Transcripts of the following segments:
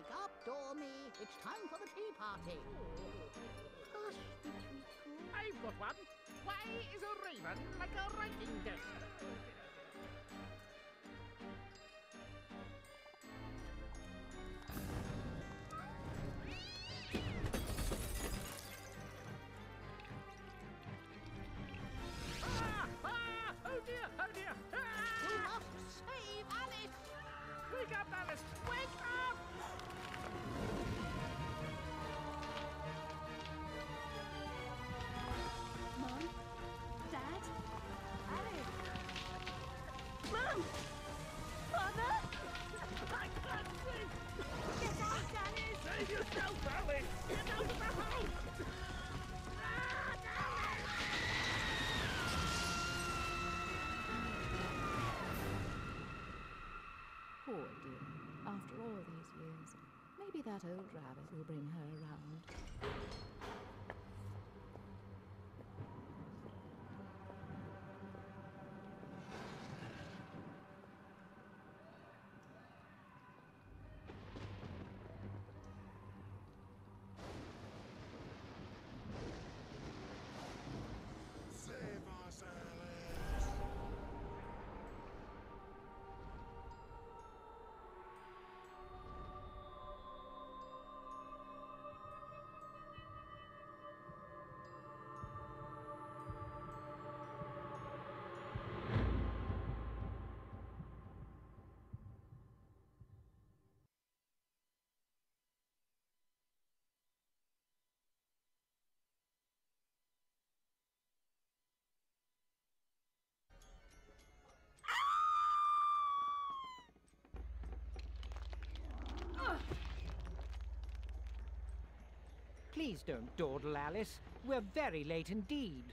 Stormy, it's time for the tea party. I've got one. Why is a raven like a writing desk? That old rabbit will bring her Please don't dawdle, Alice. We're very late indeed.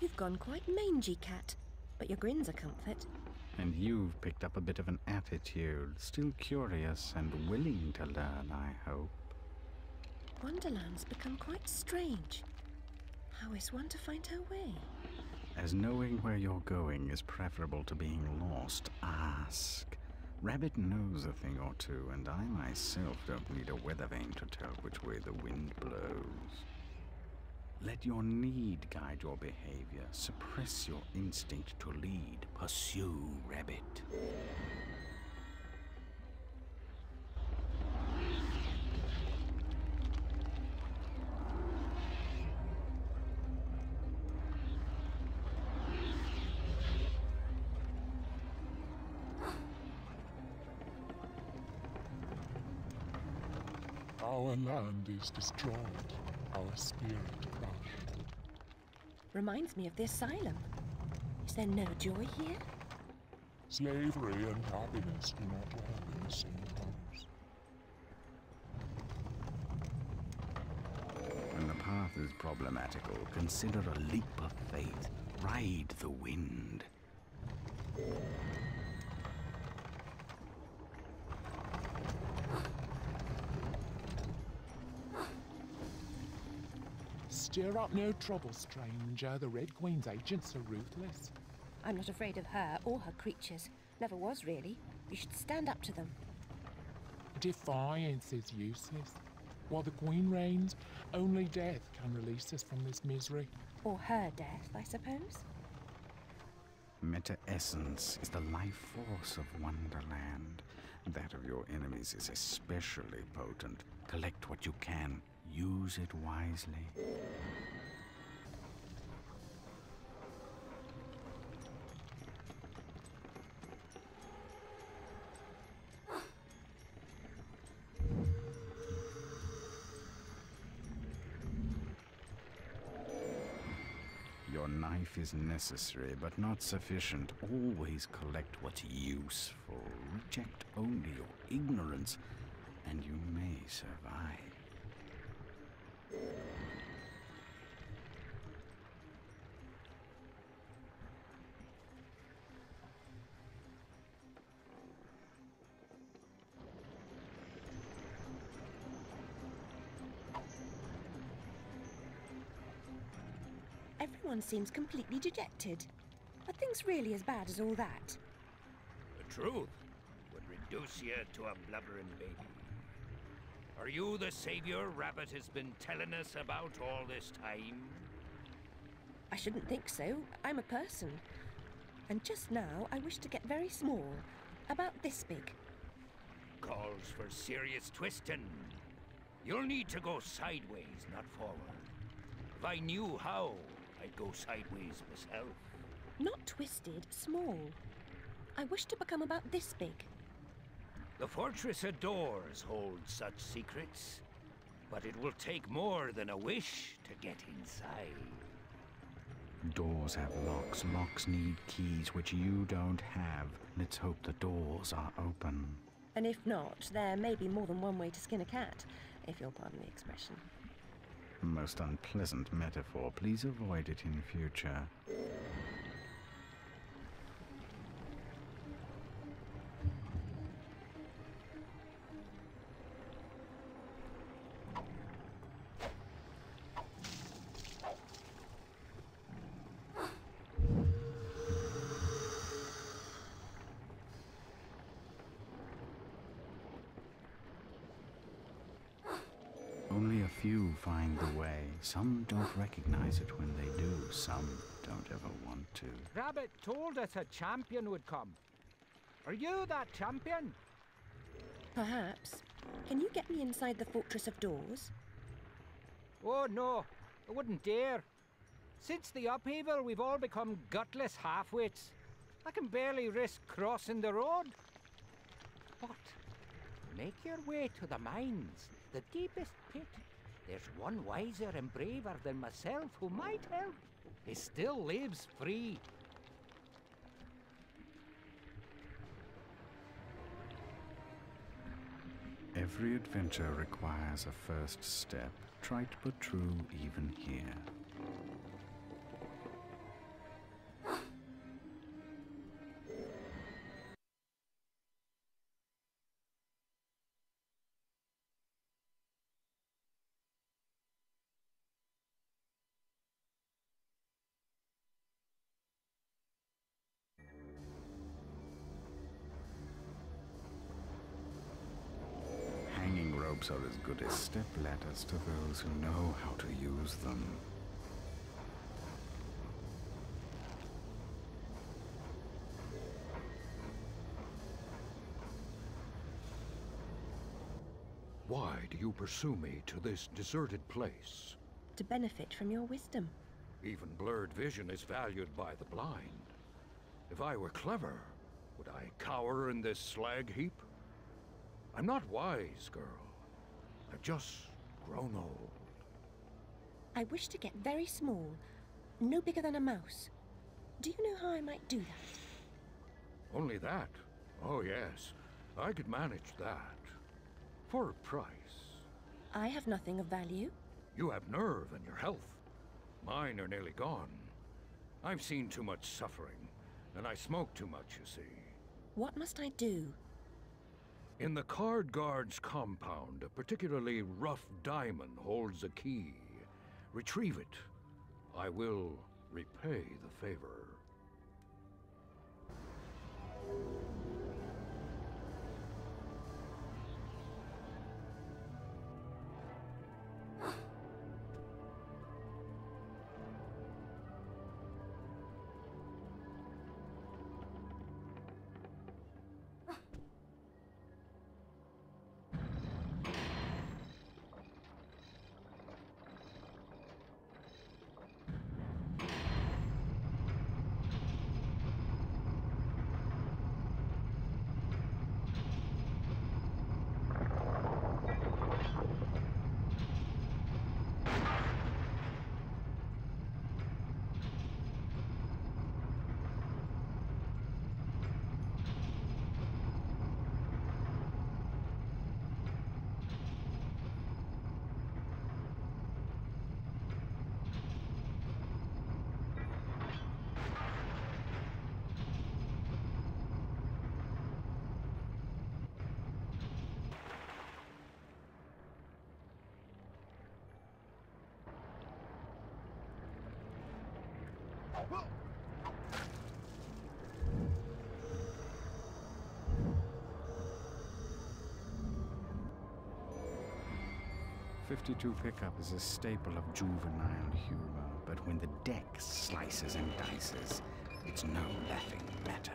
You've gone quite mangy, cat, but your grin's a comfort. And you've picked up a bit of an attitude, still curious and willing to learn, I hope. Wonderland's become quite strange. How is one to find her way? As knowing where you're going is preferable to being lost, ask. Rabbit knows a thing or two, and I myself don't need a weather vane to tell which way the wind blows. Let your need guide your behavior. Suppress your instinct to lead. Pursue, rabbit. Land is destroyed, our spirit crushed. Reminds me of the asylum. Is there no joy here? Slavery and happiness do not dwell in the same house. When the path is problematical, consider a leap of faith. Ride the wind. Stir up no trouble, stranger. The Red Queen's agents are ruthless. I'm not afraid of her or her creatures. Never was, really. You should stand up to them. Defiance is useless. While the Queen reigns, only death can release us from this misery. Or her death, I suppose. Meta essence is the life force of Wonderland. That of your enemies is especially potent. Collect what you can, use it wisely. Your knife is necessary, but not sufficient. Always collect what's useful. Reject only your ignorance, and you may survive. Everyone seems completely dejected. Are things really as bad as all that? The truth would reduce you to a blubbering baby. Are you the savior Rabbit has been telling us about all this time? I shouldn't think so. I'm a person. And just now, I wish to get very small. About this big. Calls for serious twisting. You'll need to go sideways, not forward. If I knew how, I'd go sideways myself. Not twisted, small. I wish to become about this big. The Fortress of Doors holds such secrets, but it will take more than a wish to get inside. Doors have locks. Locks need keys, which you don't have. Let's hope the doors are open. And if not, there may be more than one way to skin a cat, if you'll pardon the expression. Most unpleasant metaphor. Please avoid it in future. Only a few find the way. Some don't recognize it when they do. Some don't ever want to. Rabbit told us a champion would come. Are you that champion? Perhaps. Can you get me inside the Fortress of Doors? Oh, no. I wouldn't dare. Since the upheaval, we've all become gutless half-wits. I can barely risk crossing the road. But make your way to the mines, the deepest pit. There's one wiser and braver than myself who might help. He still lives free. Every adventure requires a first step. Trite but true even here. Are as good as step ladders to those who know how to use them. Why do you pursue me to this deserted place? To benefit from your wisdom. Even blurred vision is valued by the blind. If I were clever, would I cower in this slag heap? I'm not wise, girl. I've just grown old. I wish to get very small, no bigger than a mouse. Do you know how I might do that? Only that? Oh, yes. I could manage that. For a price. I have nothing of value. You have nerve and your health. Mine are nearly gone. I've seen too much suffering, and I smoke too much, you see. What must I do? In the Card Guard's compound, a particularly rough diamond holds a key. Retrieve it. I will repay the favor. Fifty-two pickup is a staple of juvenile humor, but when the deck slices and dices, it's no laughing matter.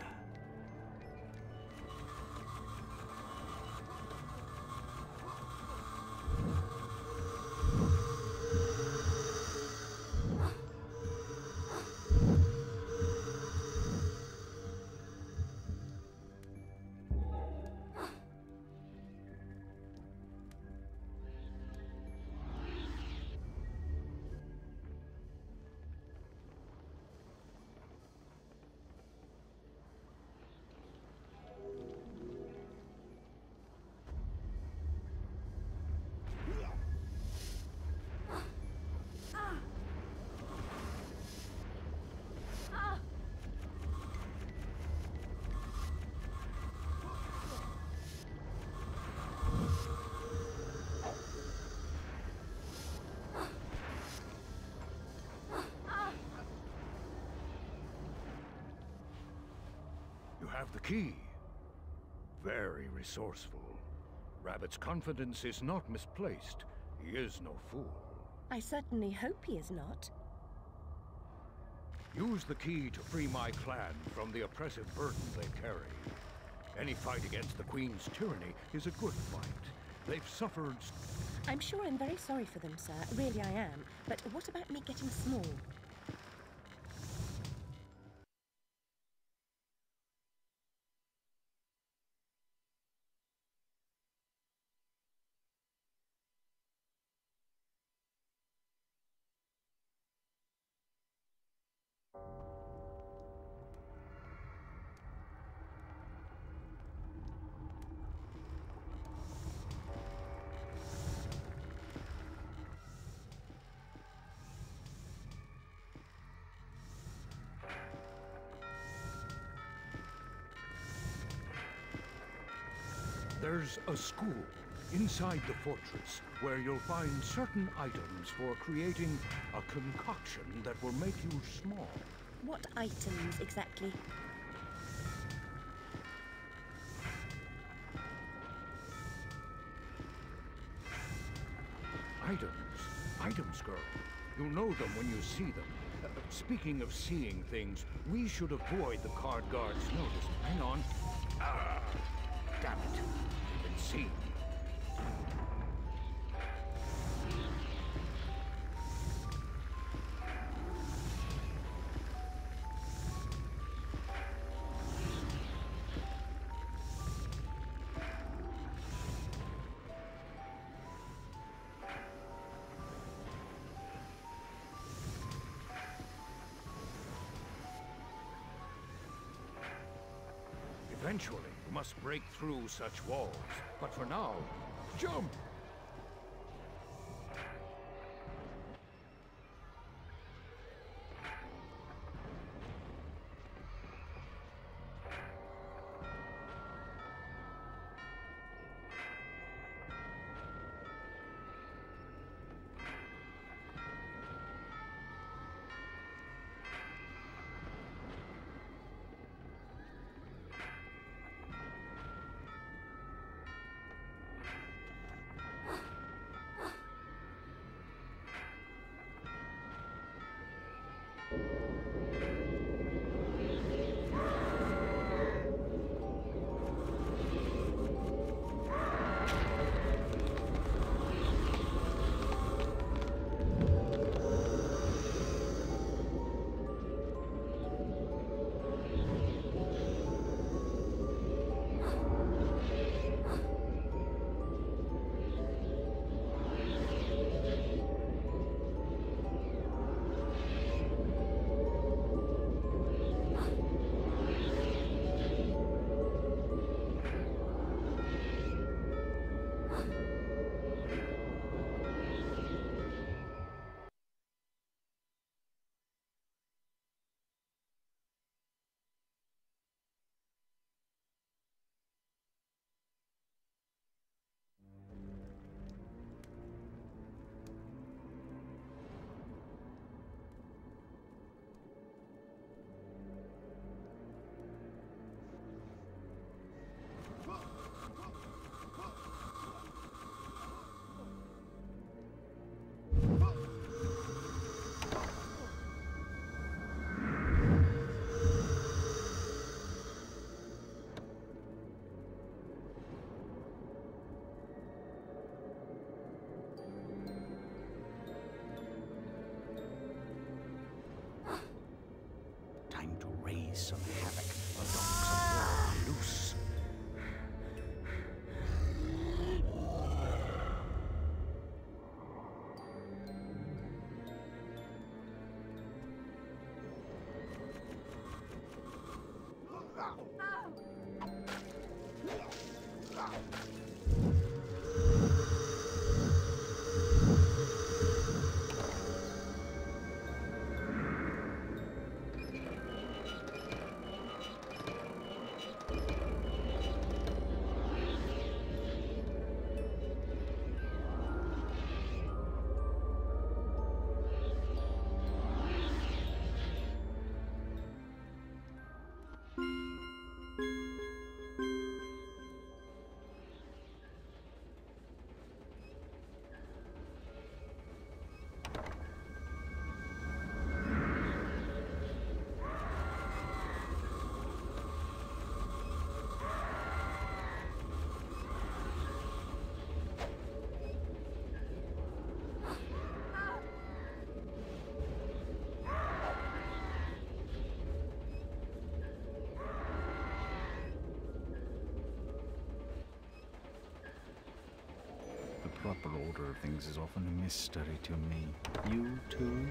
Have the key. Very resourceful. Rabbit's confidence is not misplaced. He is no fool. I certainly hope he is not. Use the key to free my clan from the oppressive burden they carry. Any fight against the Queen's tyranny is a good fight. They've suffered. I'm sure I'm very sorry for them, sir. Really, I am. But what about me getting small? There's a school inside the fortress where you'll find certain items for creating a concoction that will make you small. What items exactly? Items. Items, girl. You'll know them when you see them. Uh, speaking of seeing things, we should avoid the card guard's notice. Hang on. Ah, damn it. We've break through such walls. But for now, jump! Proper order of things is often a mystery to me. You too?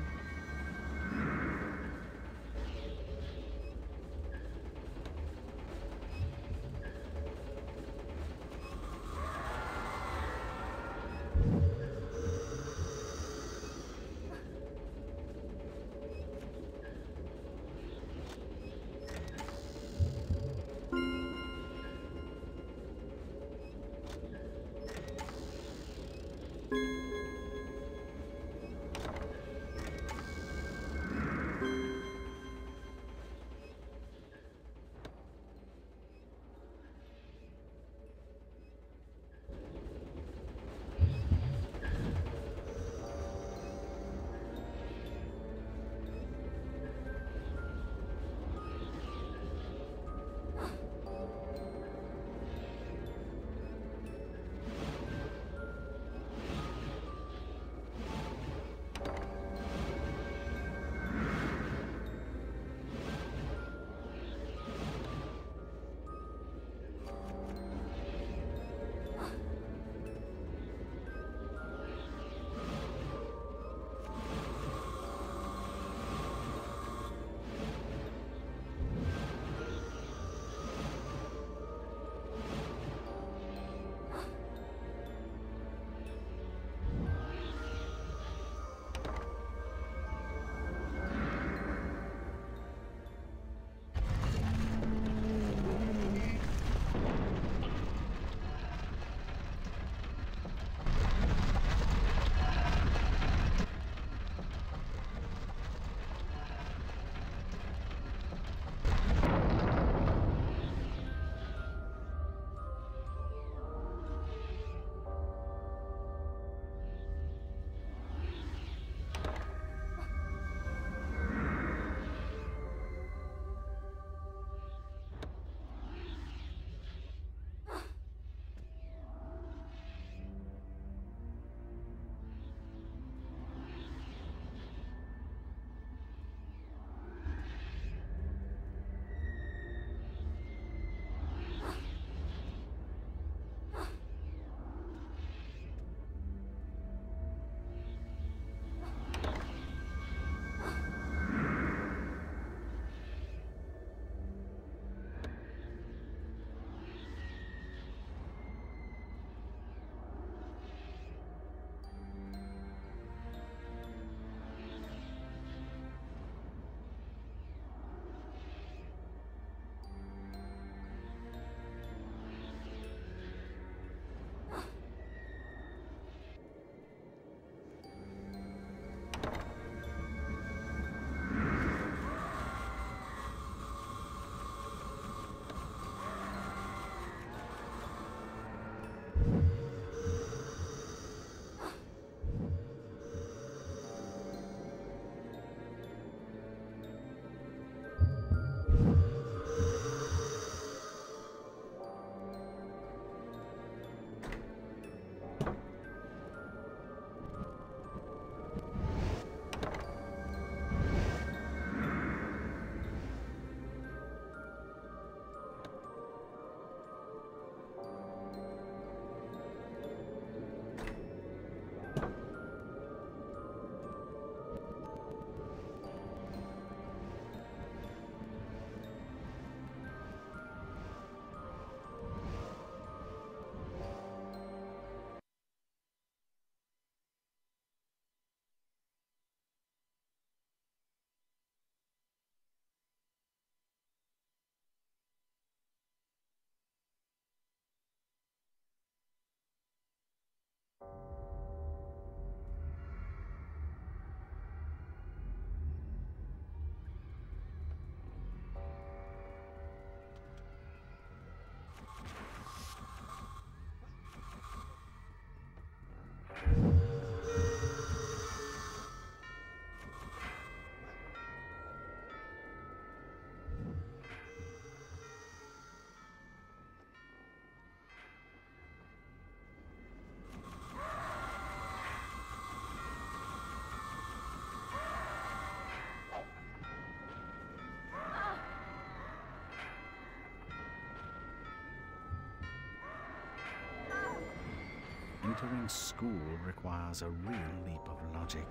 Entering school requires a real leap of logic.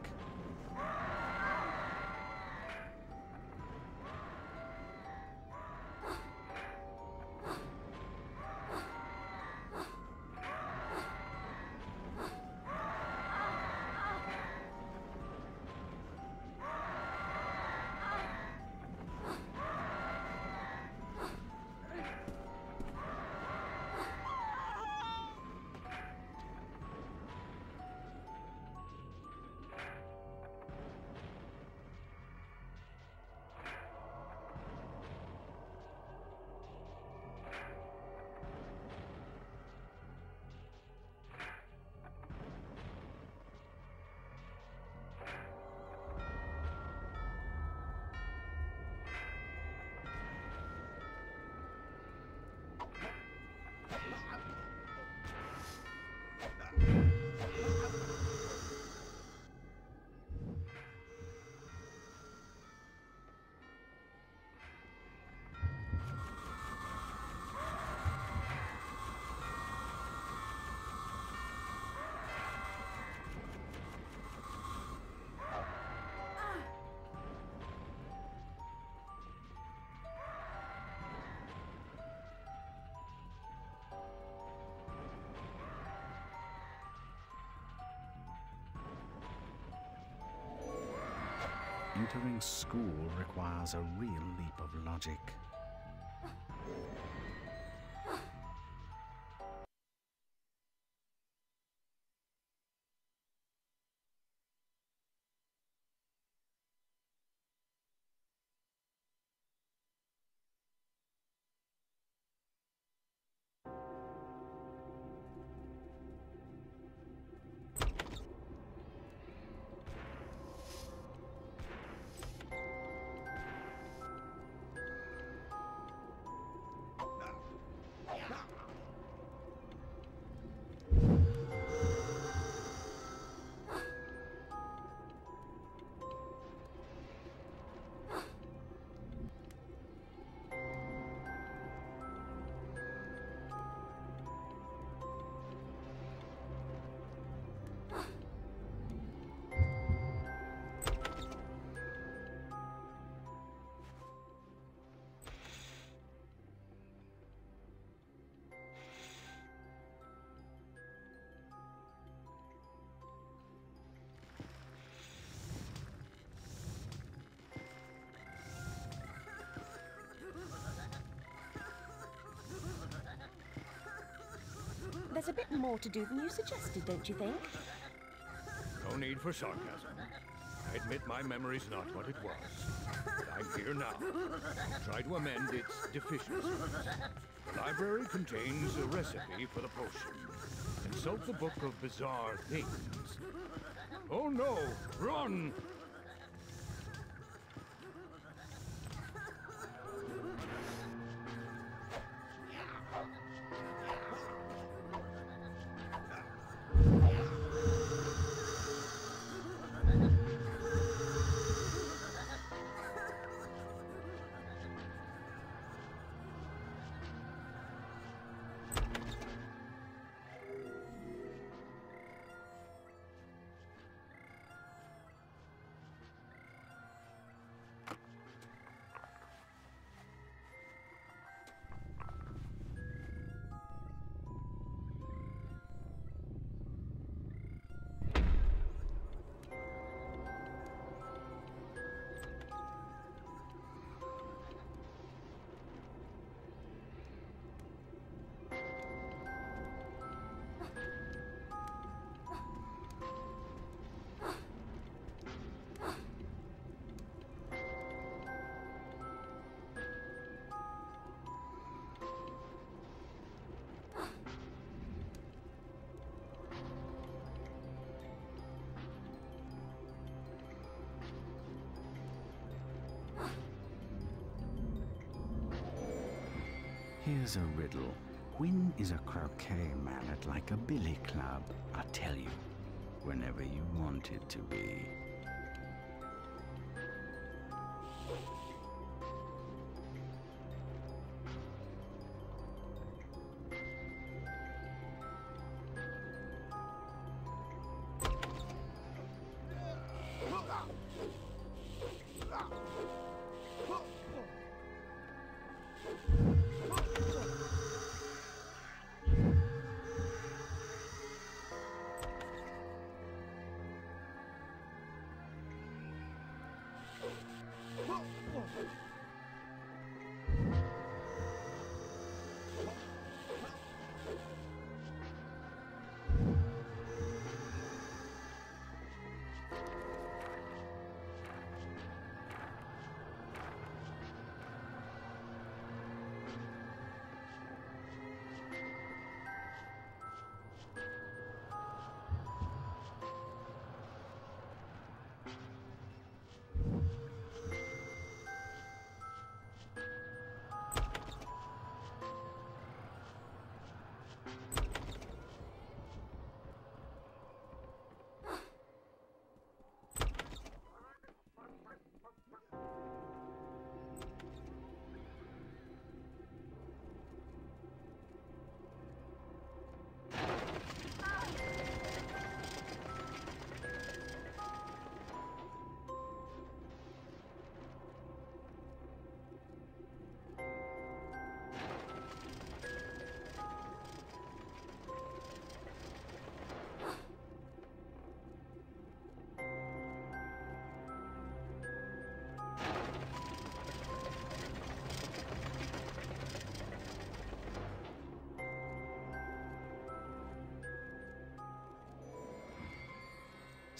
Entering school requires a real leap of logic. There's a bit more to do than you suggested, don't you think? No need for sarcasm. I admit my memory's not what it was. But I'm here now. Try to amend its deficiencies. The library contains a recipe for the potion. Consult the book of bizarre things. Oh no! Run! Here's a riddle. When is a croquet mallet like a billy club? I tell you, whenever you want it to be.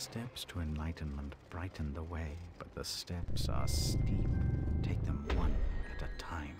Steps to enlightenment brighten the way, but the steps are steep. Take them one at a time.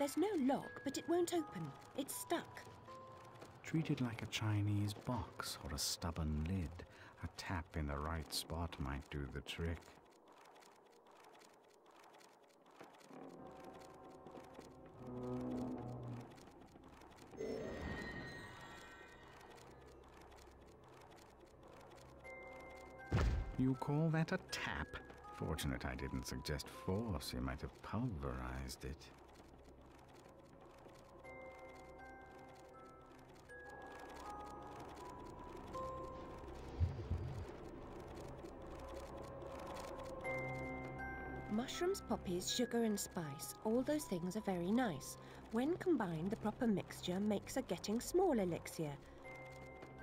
There's no lock, but it won't open. It's stuck. Treated like a Chinese box or a stubborn lid. A tap in the right spot might do the trick. You call that a tap? Fortunate I didn't suggest force. You might have pulverized it. Mushrooms, poppies, sugar, and spice, all those things are very nice. When combined, the proper mixture makes a getting small elixir.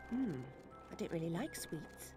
Hmm, I don't really like sweets.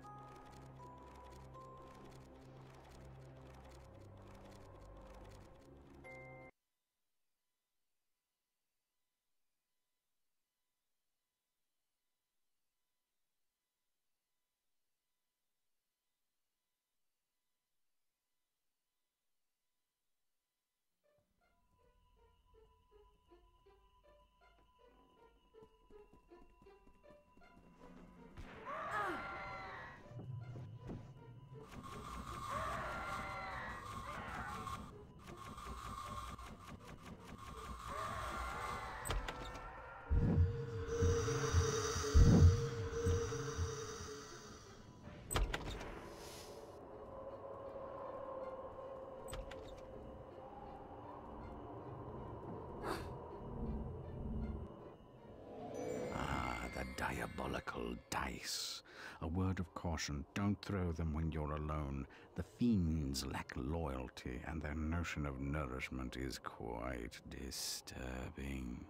Diabolical dice. A word of caution don't throw them when you're alone. The fiends lack loyalty, and their notion of nourishment is quite disturbing.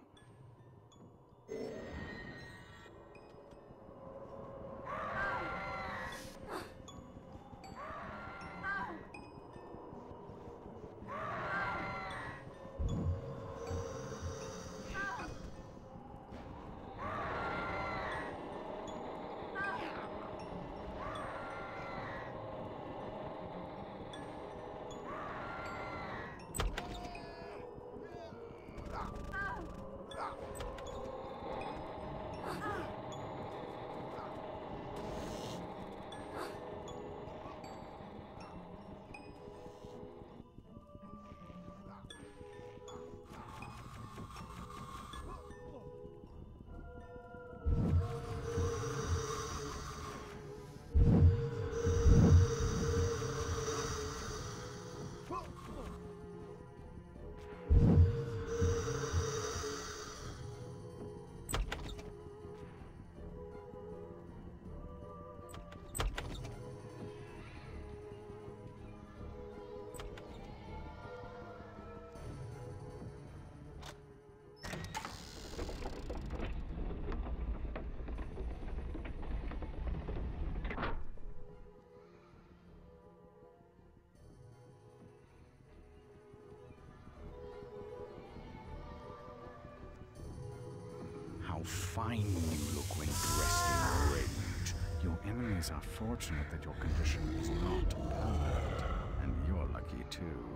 Fortunate that your condition is not permanent. And you're lucky too.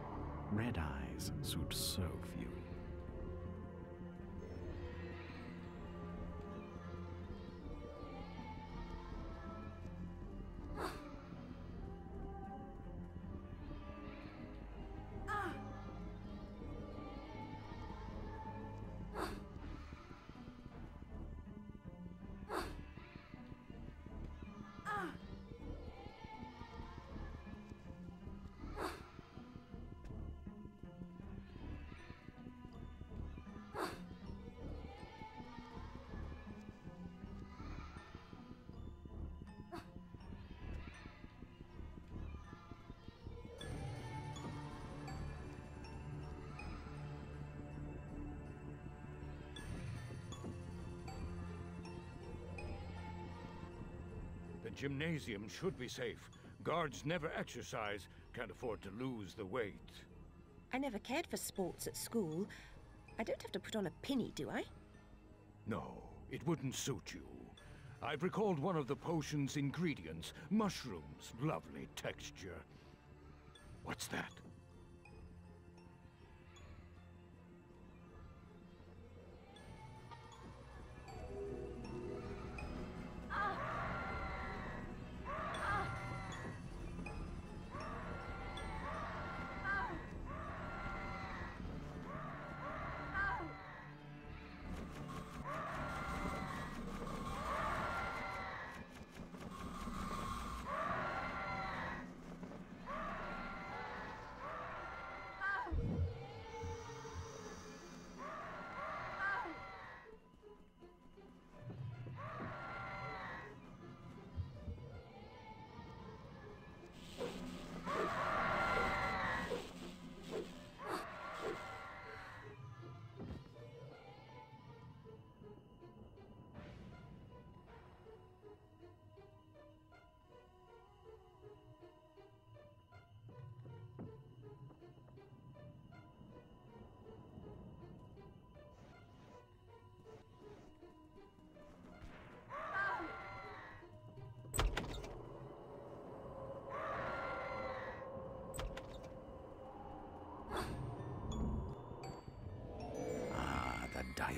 Red eyes suit so few. Gymnasium should be safe. Guards never exercise, can't afford to lose the weight. I never cared for sports at school. I don't have to put on a pinny, do I? No, it wouldn't suit you. I've recalled one of the potion's ingredients mushrooms. Lovely texture. What's that?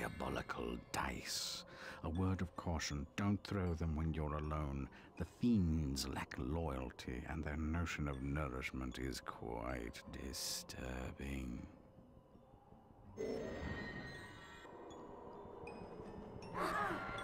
Diabolical dice. A word of caution don't throw them when you're alone. The fiends lack loyalty, and their notion of nourishment is quite disturbing. Ah!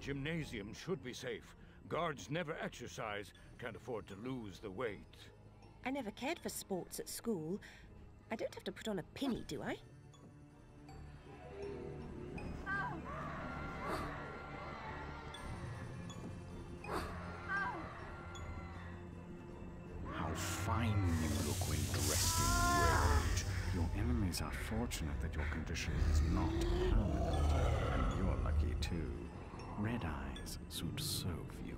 Gymnasium should be safe. Guards never exercise, can't afford to lose the weight. I never cared for sports at school. I don't have to put on a pinny, do I? How fine you look when dressed in red. Your enemies are fortunate that your condition is not permanent. And you're lucky too. Red eyes suit so few.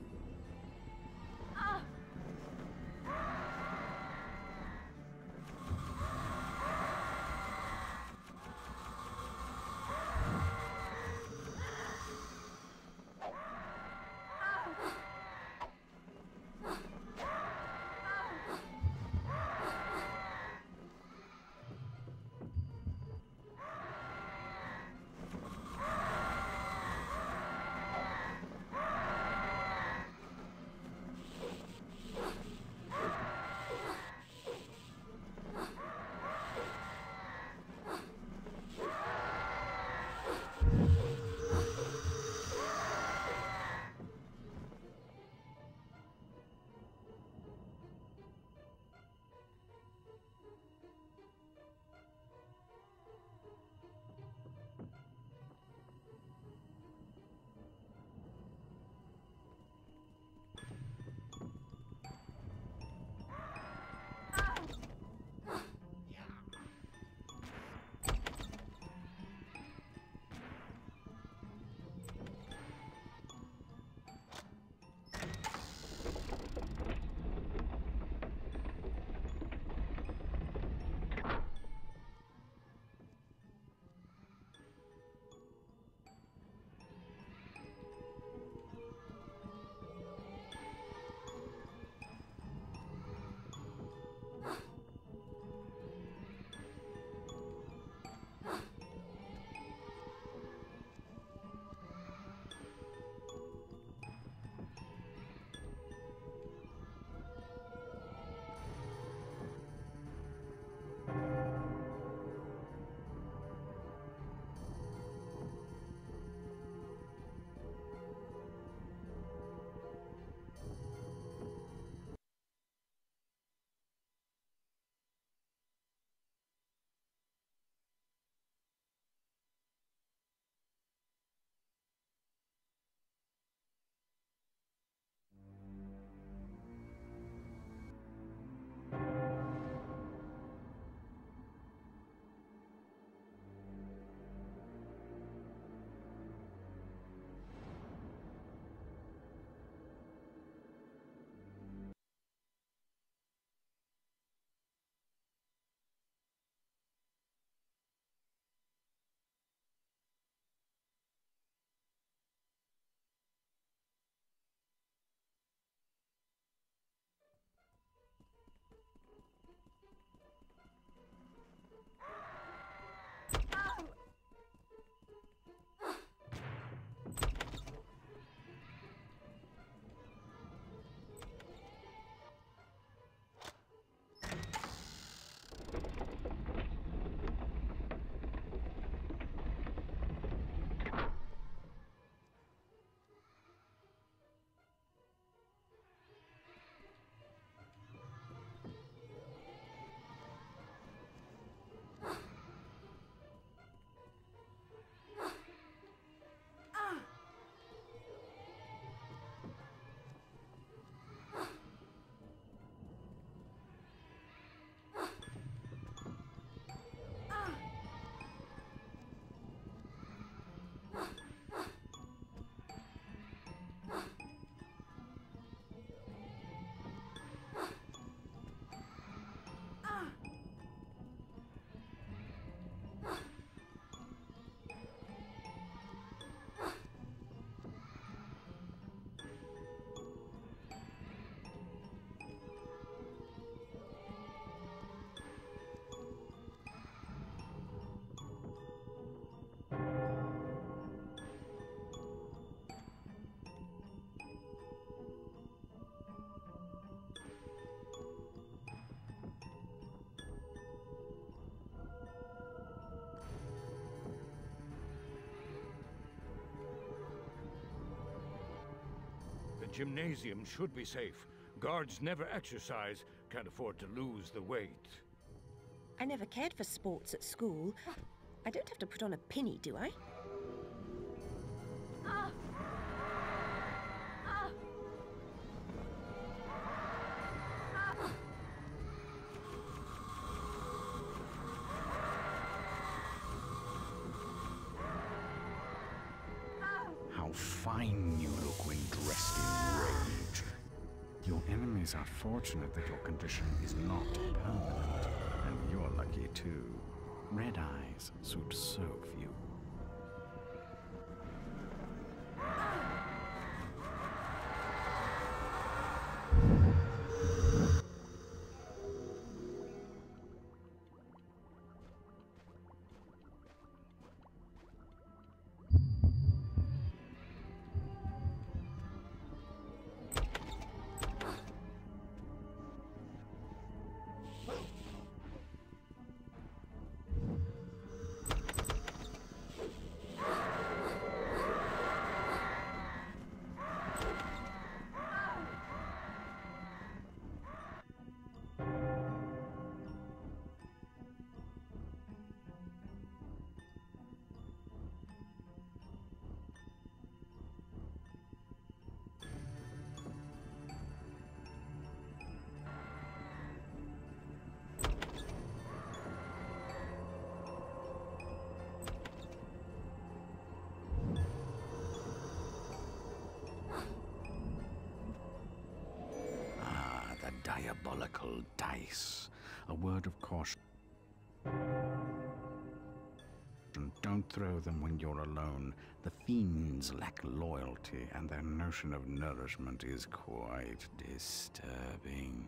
Gymnasium should be safe. Guards never exercise, can't afford to lose the weight. I never cared for sports at school. I don't have to put on a pinny, do I? Fortunate that your condition is not permanent, and you're lucky too. Red eyes suit so few. Diabolical dice. A word of caution. And Don't throw them when you're alone. The fiends lack loyalty, and their notion of nourishment is quite disturbing.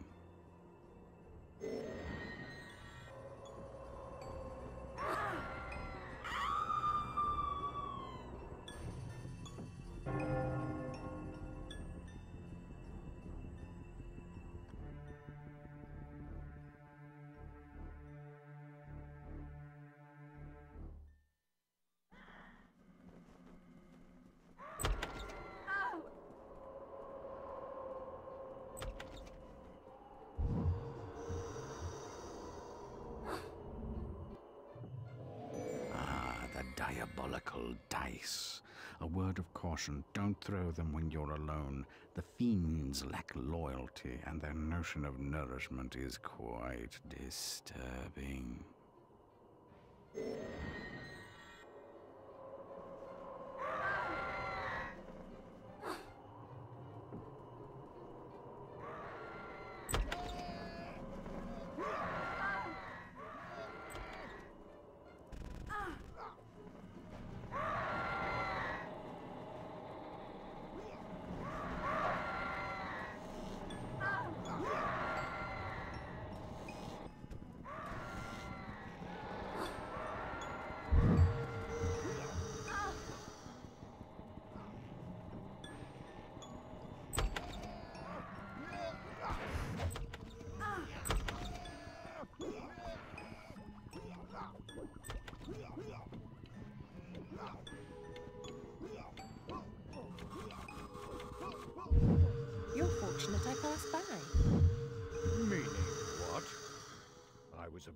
Diabolical dice. A word of caution don't throw them when you're alone. The fiends lack loyalty, and their notion of nourishment is quite disturbing.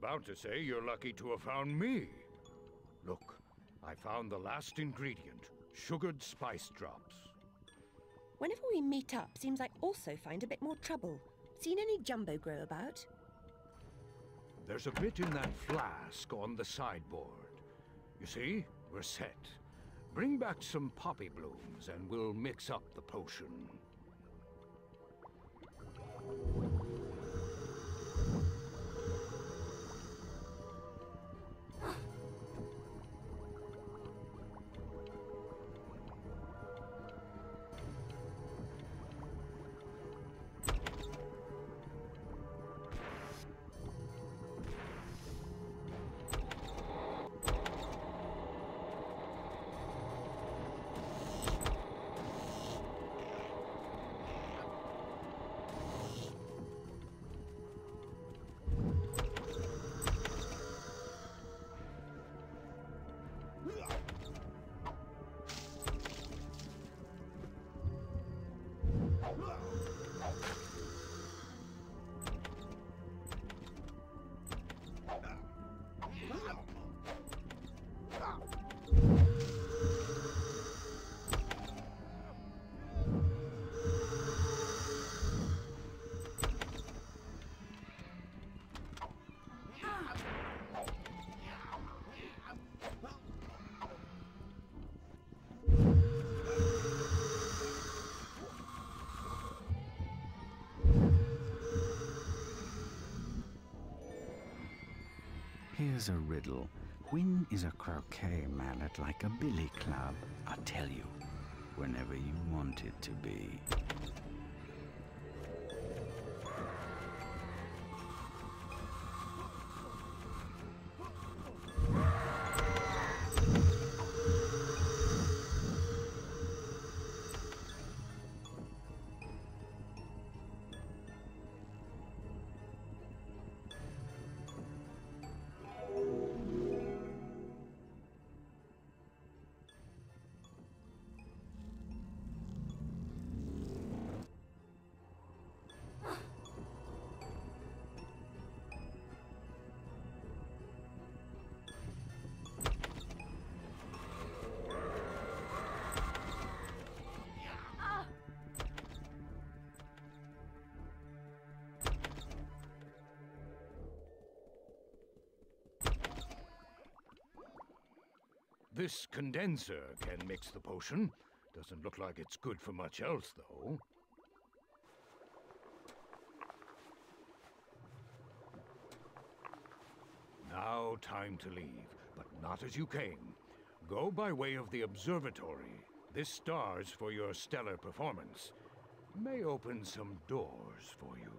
About to say you're lucky to have found me. Look, I found the last ingredient sugared spice drops. Whenever we meet up, seems I also find a bit more trouble. Seen any jumbo grow about? There's a bit in that flask on the sideboard. You see, we're set. Bring back some poppy blooms and we'll mix up the potion. Is a riddle. When is a croquet mallet like a billy club? I'll tell you, whenever you want it to be. This condenser can mix the potion. Doesn't look like it's good for much else, though. Now time to leave, but not as you came. Go by way of the observatory. This stars for your stellar performance. May open some doors for you.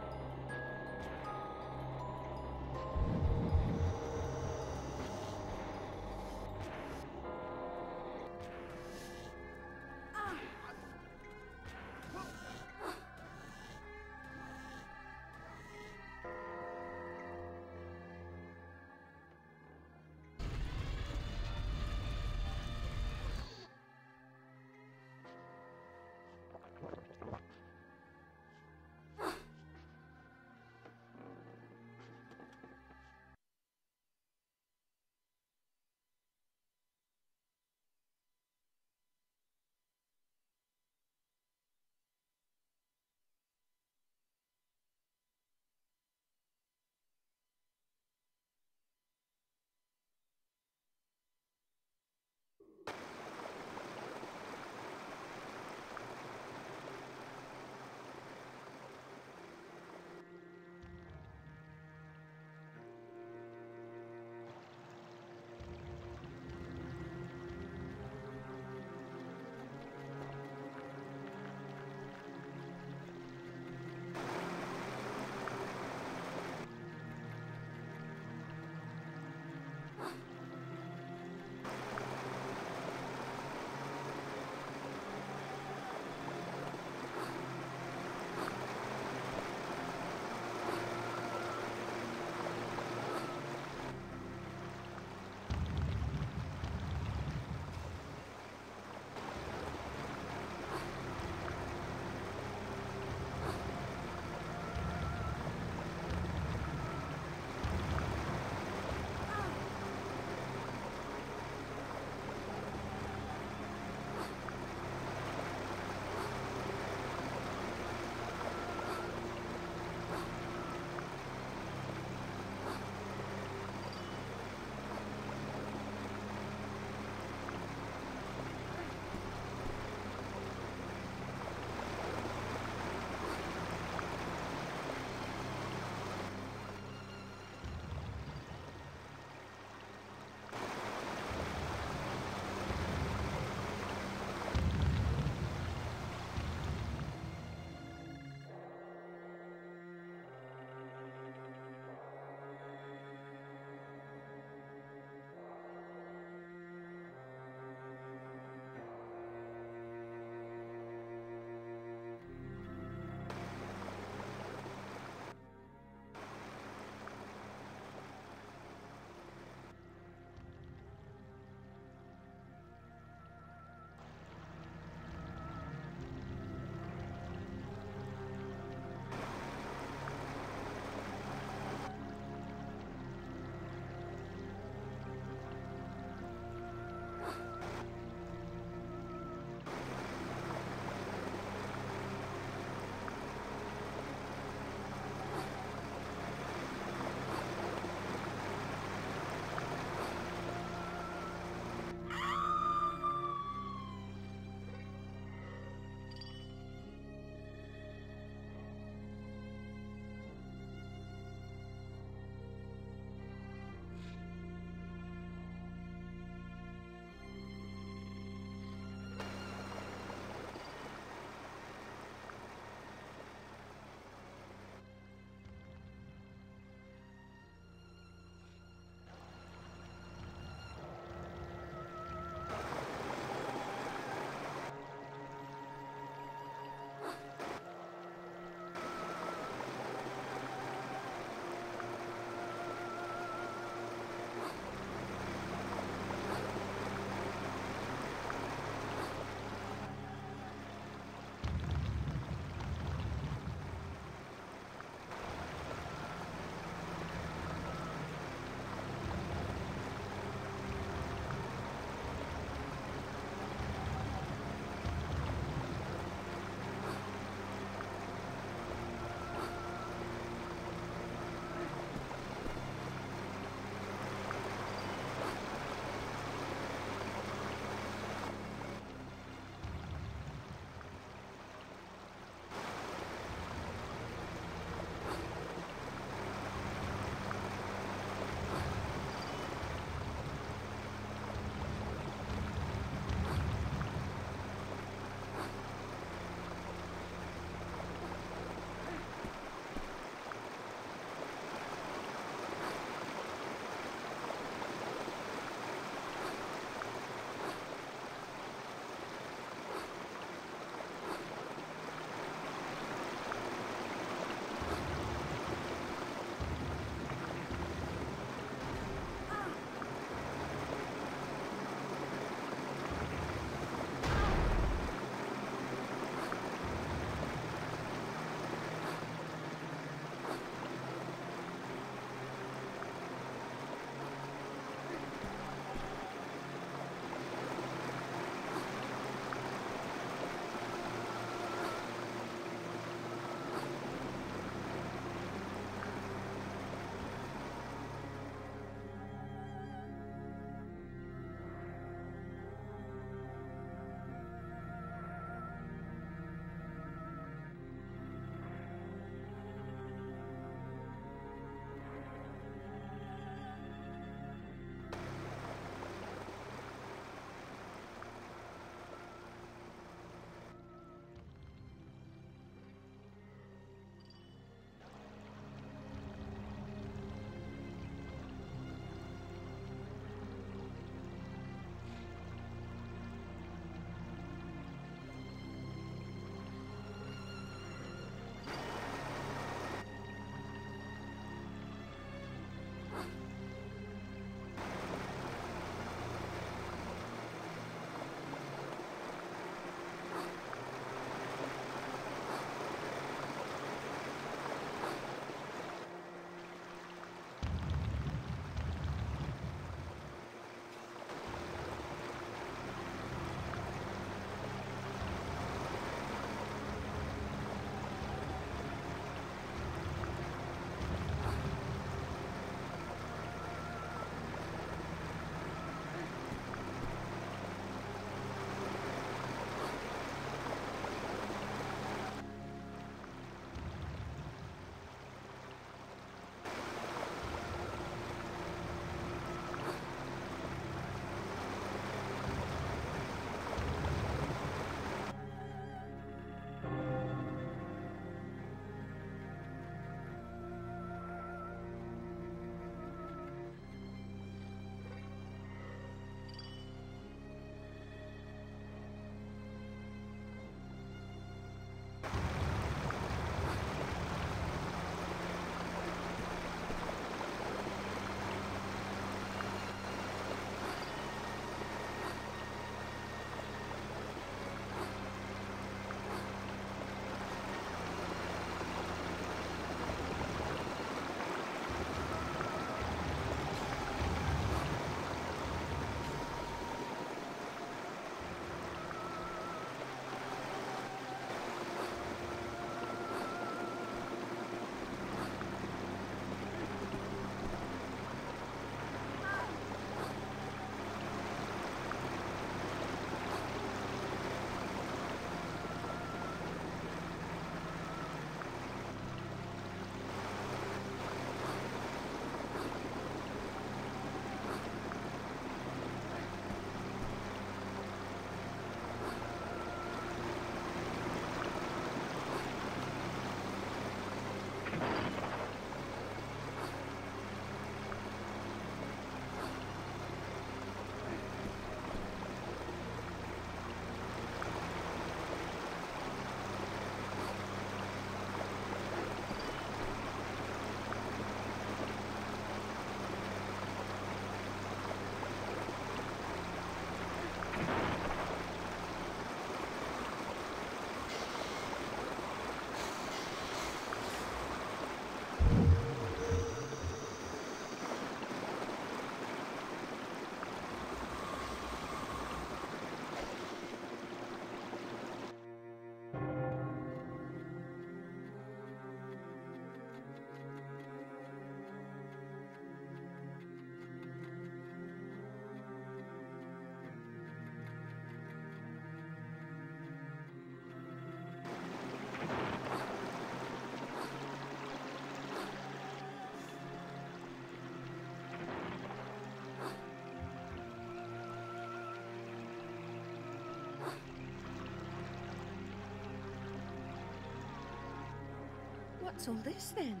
What's all this then?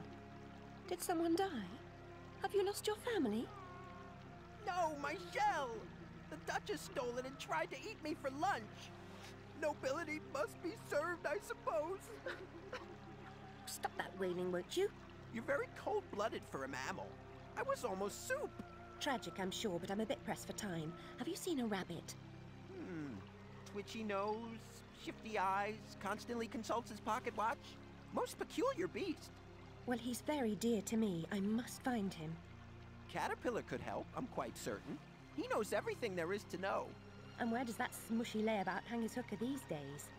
Did someone die? Have you lost your family? No, my shell! The Duchess stole it and tried to eat me for lunch. Nobility must be served, I suppose. Stop that wailing, won't you? You're very cold-blooded for a mammal. I was almost soup. Tragic, I'm sure, but I'm a bit pressed for time. Have you seen a rabbit? Hmm. Twitchy nose, shifty eyes, constantly consults his pocket watch. Most peculiar beast. Well, he's very dear to me. I must find him. Caterpillar could help, I'm quite certain. He knows everything there is to know. And where does that smushy layabout hang his hookah these days?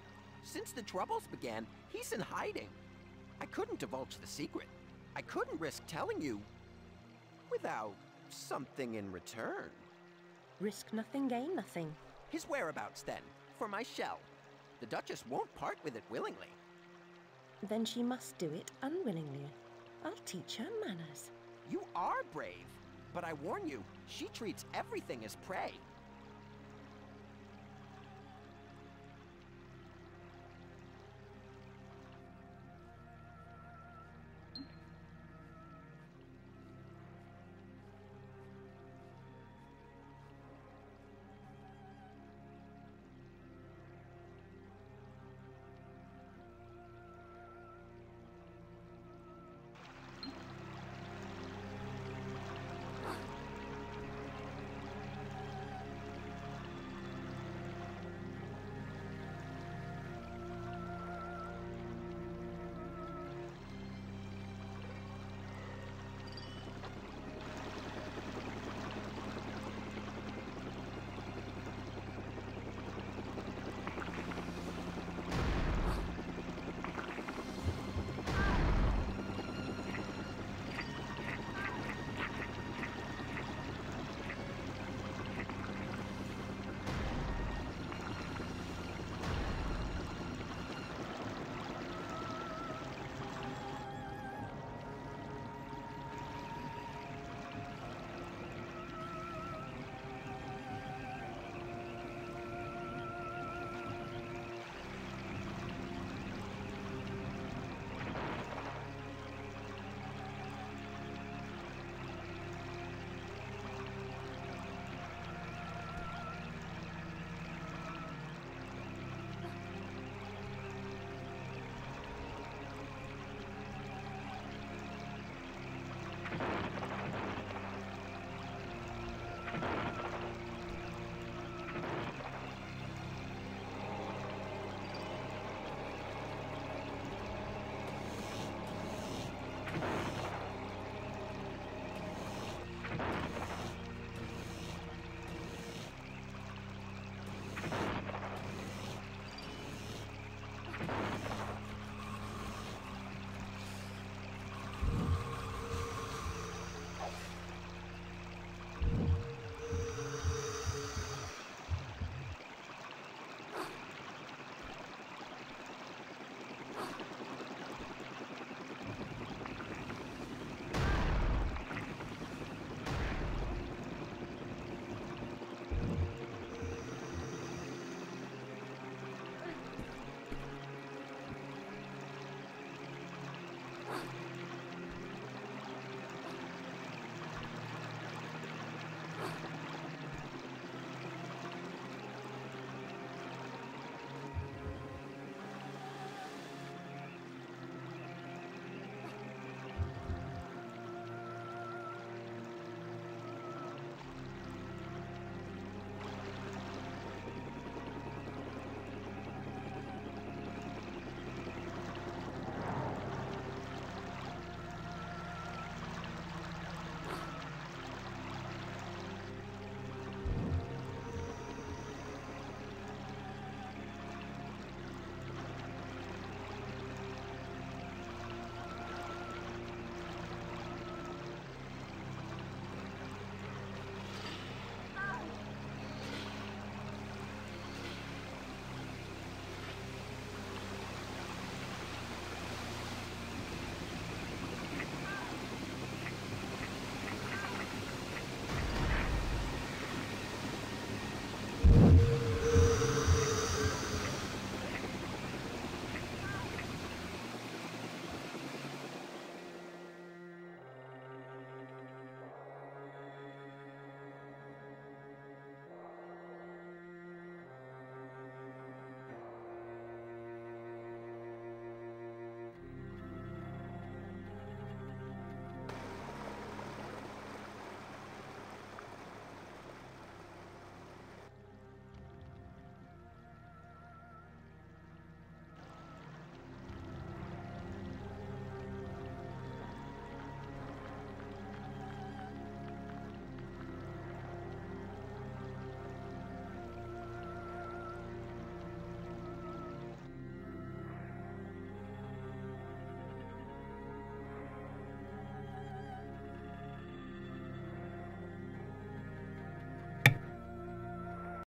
Since the troubles began, he's in hiding. I couldn't divulge the secret. I couldn't risk telling you without something in return. Risk nothing, gain nothing. His whereabouts, then, for my shell. The Duchess won't part with it willingly. Then she must do it unwillingly. I'll teach her manners. You are brave, but I warn you, she treats everything as prey.